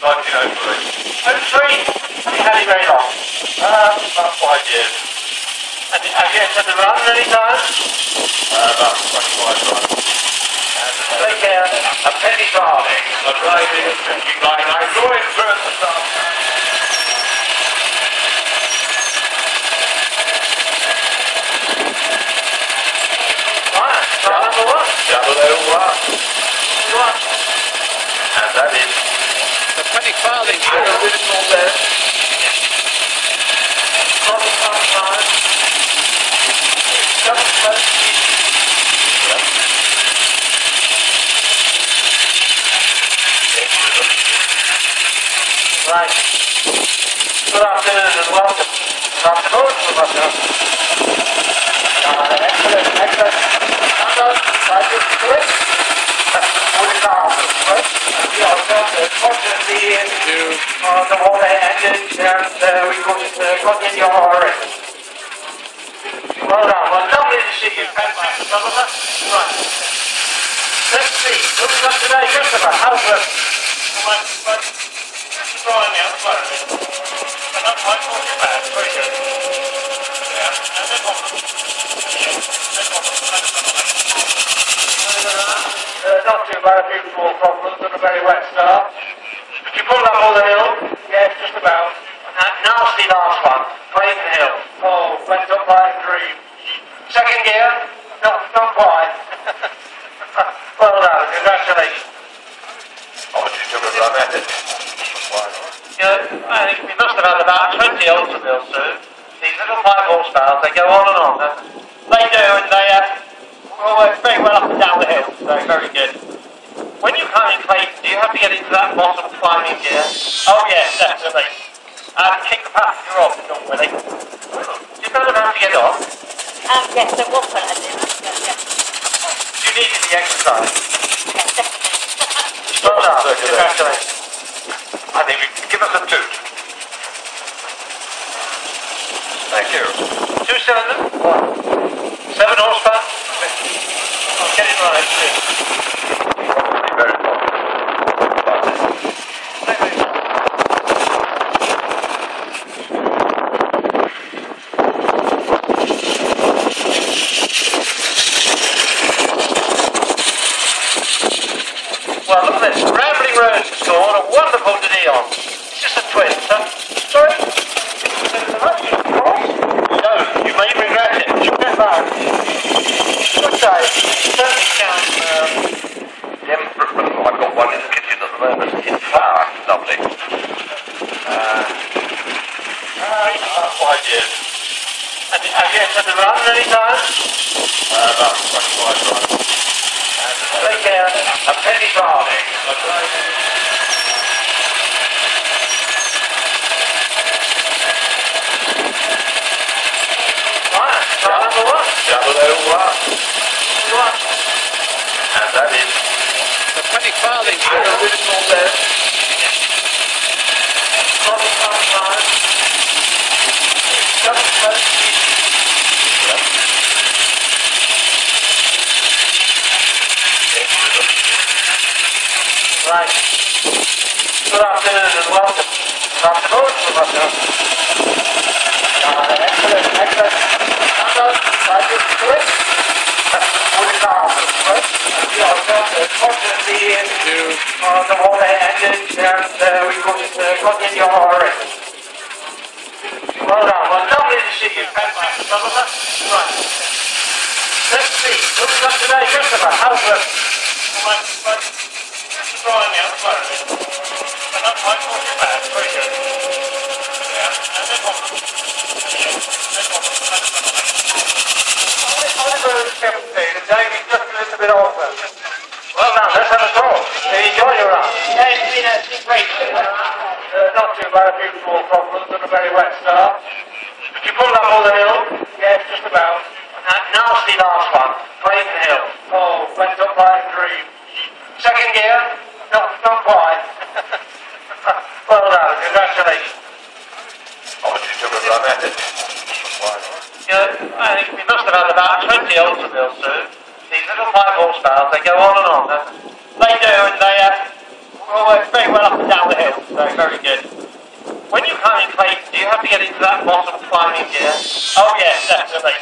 1903. 03? Have you had it very long? Uh, about five years. And have you had the run any time? Uh, about 25 times. Take care. A penny farthing. I'm driving at 59. I'm going through the start. Right, number one. Double O one. One. And that is Double twenty. Right. Good afternoon and welcome. Good afternoon. Good. Uh, excellent, excellent. Standard, right, good. Good job, right? We are going to constantly to the whole engine and uh, we could uh, continue our race. Well done. Well, lovely to see you. Fantastic. Right. Let's see. Looking up today, Christopher. How's it? But, drawing out the bottom. And that's my you're bad. Very good. Yeah, and then one. Yeah, then one. Uh, not too bad. A few small problems and a very wet start. Did you pull that all the hill? Yes, just about. That nasty last one. Clayton Hill. Oh, went up like a dream. Second gear? No, not quite. well done. Congratulations. Oh, you took a run it. Yeah, I think we must have had about 20 Ultravilles soon. These little 5 horsepower, they go on and on. They do, and they uh, all very well up and down the hill, so very good. When you come in do you have to get into that bottom climbing gear? Oh yes, definitely. And kick the passenger off normally. You don't have to get off. Um, yes, there was one I did. You needed the exercise. yes, definitely. Well done. Circulation. I think we give us a toot. Thank you. Two cylinders? Seven horsepower? I'll get it right, too. Probably very positive. Well, look at this. Rambling Rose scored a wonderful De Dion. Just a twin, huh? Sorry? No, you may regret it. Step back. Good. Certainly count. Um, Jim, I've got one in the kitchen at the moment. In flour. Lovely. Uh, uh, five years. have you have you had the run any time? Uh, about 25 times. Take care. A penny farthing. Right, start number one. Double O one. One. And that is the penny farthing the original there. Crossing five times. Double twenty. Right. Good afternoon and welcome. Afternoon. Good afternoon. Uh, excellent, excellent. Standard, right, good. Good job, right? We are going to constantly to on the whole engine and uh, we could uh, continue our race. Well done. Well, lovely to see you. Right. Let's see. Looking up today, Christopher. How's it? Nasty last one. Clayton Hill. Oh, went up like a dream. Second gear? No, not quite. well done. Congratulations. Oh, took at it. Yeah, I think we must have had about 20 Ultravilles soon. These little 5 horsepower, they go on and on. They do, and they uh, very well up and down the hill, so very good. When you climb in Clayton, do you have to get into that bottom climbing gear? Oh yes, definitely.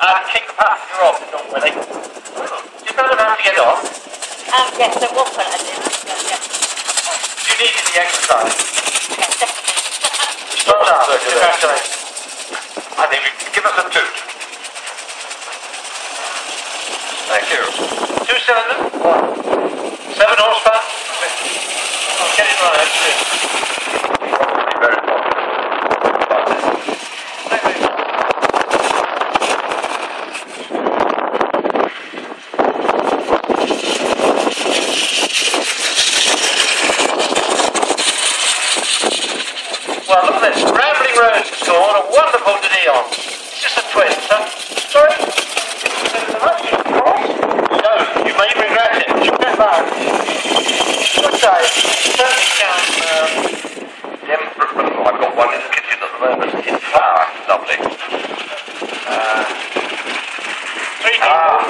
And kick the passenger off, don't Willie. Do you know how to get off? Um, yes, there was one I did. Yes, you need the exercise? Definitely. Well done. Congratulations. I think we give us a toot. Thank you. Two cylinder? Seven horsepower? I'll get it right. Probably very positive well. Look at this. Rambling Rose has scored. A wonderful De Dion. It's just a twist. Huh? Sorry? No, you may regret it. Good man. Good day. Um, I've got one in the kitchen at the moment. In flower. Lovely. Uh, 3D. Ah.